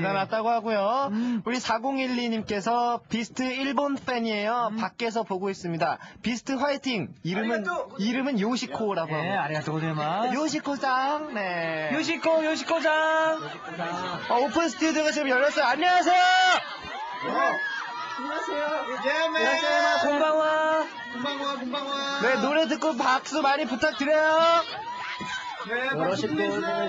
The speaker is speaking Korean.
네. 대단하다고 하고요. 음. 우리 4012님께서 비스트 일본 팬이에요. 음. 밖에서 보고 있습니다. 비스트 화이팅! 이름은, 이름은 요시코라고 네, 합니다. 아리가또 고자이마스. 요시코짱, 네. 요시코, 요시코ちゃん. 어, 오픈 스튜디오가 지금 열렸어요. 안녕하세요! 안녕하세요, 예, 네. こんばんは. 네, 노래 듣고 박수 많이 부탁드려요. 좋습니다.